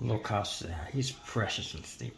Look how uh, he's precious and sleeping.